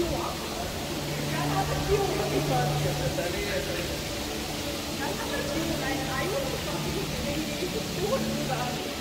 Thank you.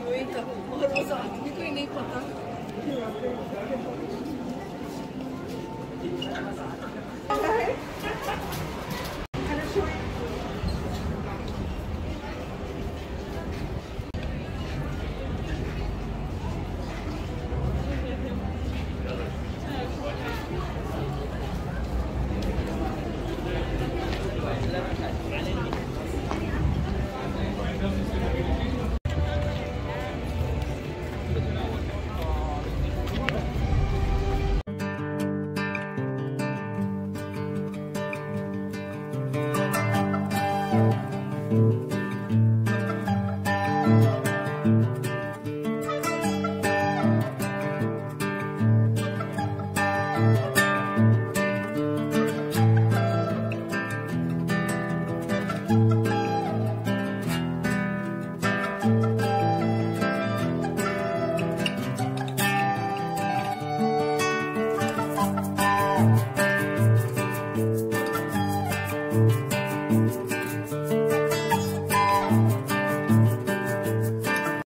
वही था और पता